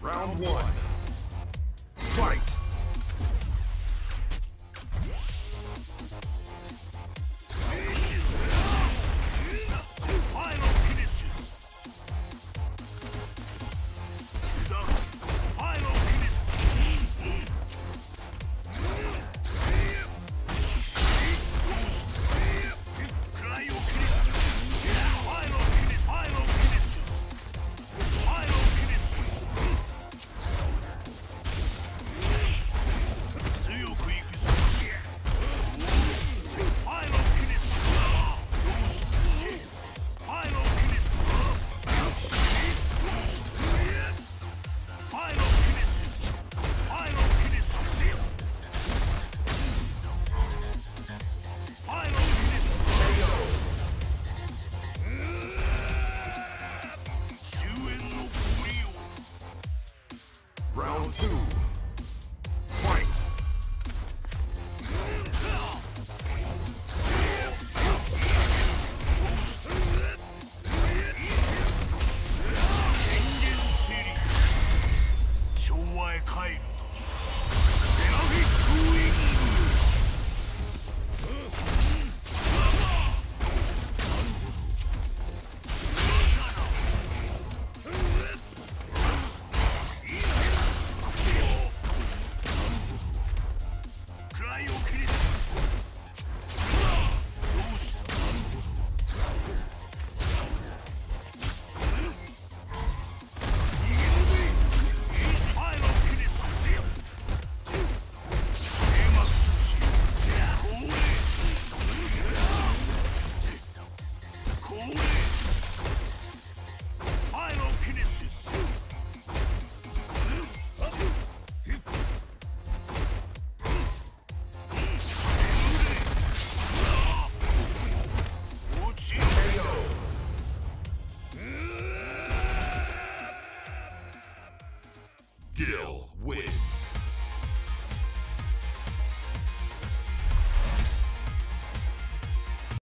Round one. Two. Gil wins.